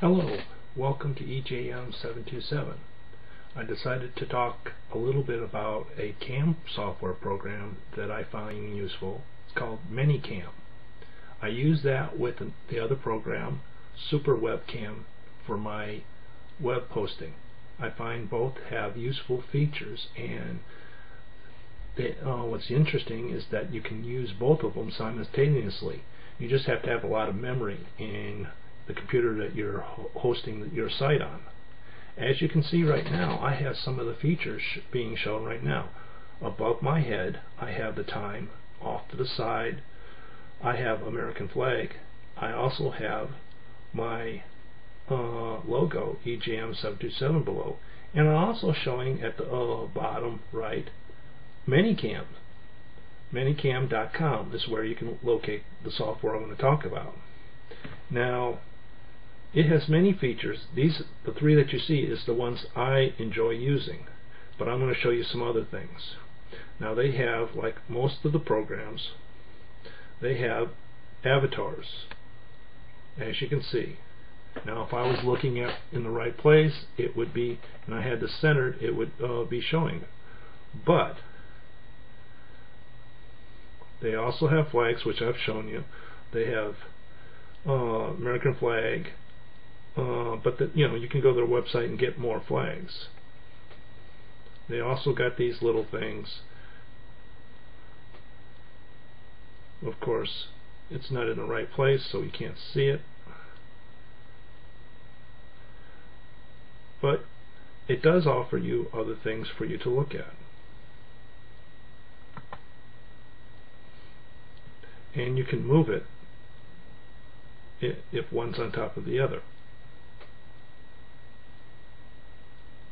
Hello, welcome to EJM 727. I decided to talk a little bit about a CAM software program that I find useful. It's called ManyCam. I use that with the other program, Super Webcam, for my web posting. I find both have useful features and they, uh, what's interesting is that you can use both of them simultaneously. You just have to have a lot of memory in the computer that you're hosting your site on. As you can see right now, I have some of the features being shown right now. Above my head, I have the time. Off to the side, I have American flag. I also have my uh, logo, EJM727 below. And I'm also showing at the uh, bottom right, ManyCam. Manycam.com is where you can locate the software I'm going to talk about. Now, it has many features. These, the three that you see, is the ones I enjoy using. But I'm going to show you some other things. Now they have, like most of the programs, they have avatars, as you can see. Now if I was looking at in the right place, it would be, and I had this centered, it would uh, be showing. But they also have flags, which I've shown you. They have uh, American flag, uh, but the, you know you can go to their website and get more flags. They also got these little things. Of course, it's not in the right place, so you can't see it. But it does offer you other things for you to look at. And you can move it if one's on top of the other.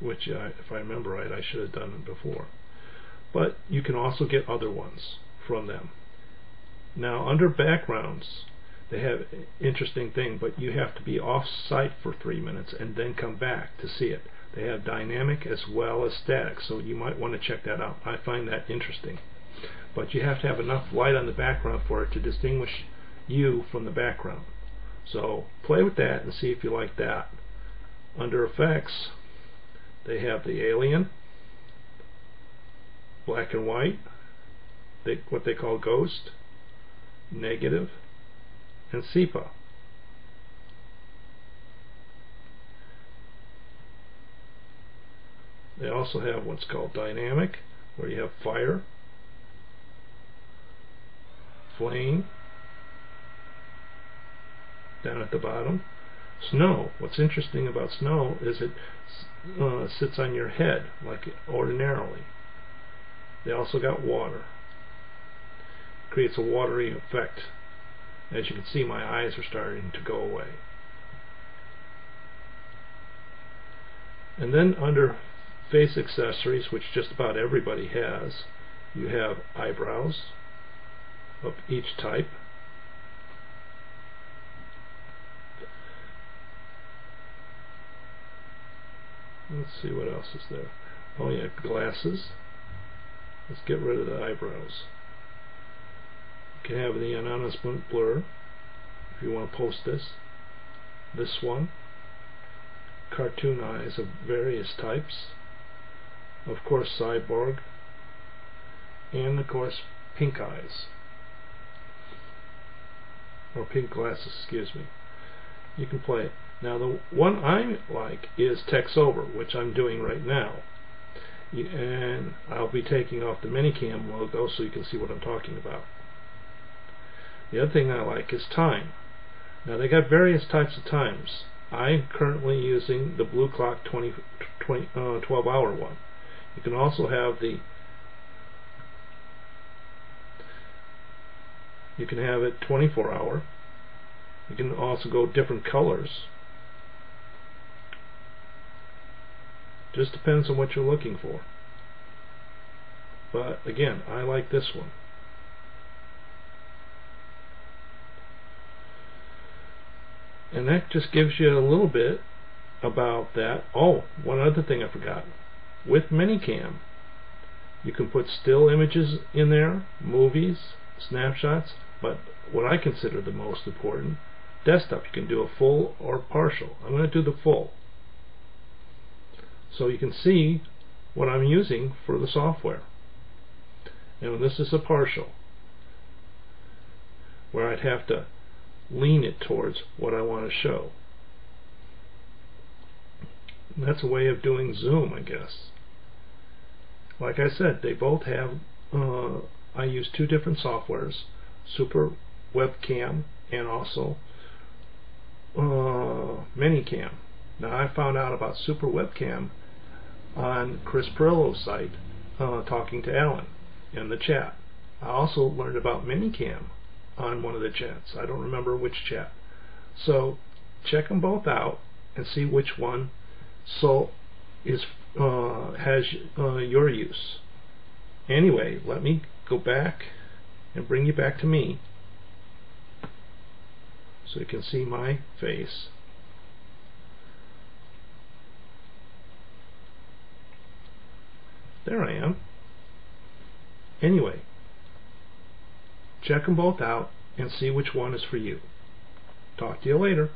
Which I, if I remember right I should have done it before. But you can also get other ones from them. Now under backgrounds they have interesting thing but you have to be off site for three minutes and then come back to see it. They have dynamic as well as static so you might want to check that out. I find that interesting. But you have to have enough light on the background for it to distinguish you from the background. So play with that and see if you like that. Under effects they have the alien, black and white, they, what they call ghost, negative, and SEPA. They also have what's called dynamic, where you have fire, flame, down at the bottom, Snow, what's interesting about snow is it uh, sits on your head like ordinarily. They also got water. Creates a watery effect. As you can see, my eyes are starting to go away. And then under face accessories, which just about everybody has, you have eyebrows of each type. Let's see what else is there. Oh yeah, glasses. Let's get rid of the eyebrows. You can have the anonymous blur if you want to post this. This one. Cartoon eyes of various types. Of course, cyborg. And of course, pink eyes. Or pink glasses, excuse me. You can play it. Now the one I like is text over, which I'm doing right now. And I'll be taking off the ManyCam logo so you can see what I'm talking about. The other thing I like is time. Now they got various types of times. I'm currently using the Blue Clock 20, 20 uh, 12 hour one. You can also have the you can have it 24 hour. You can also go different colors. Just depends on what you're looking for. But again, I like this one. And that just gives you a little bit about that. Oh, one other thing I forgot. With ManyCam, you can put still images in there, movies, snapshots, but what I consider the most important, desktop you can do a full or partial. I'm going to do the full. So you can see what I'm using for the software. And this is a partial where I'd have to lean it towards what I want to show. And that's a way of doing zoom, I guess. Like I said, they both have, uh, I use two different softwares, Super Webcam and also uh, ManyCam. Now I found out about Super Webcam on Chris Pirillo's site, uh, talking to Alan in the chat. I also learned about ManyCam on one of the chats. I don't remember which chat. So check them both out and see which one so is uh, has uh, your use. Anyway, let me go back and bring you back to me so you can see my face. There I am. Anyway, check them both out and see which one is for you. Talk to you later.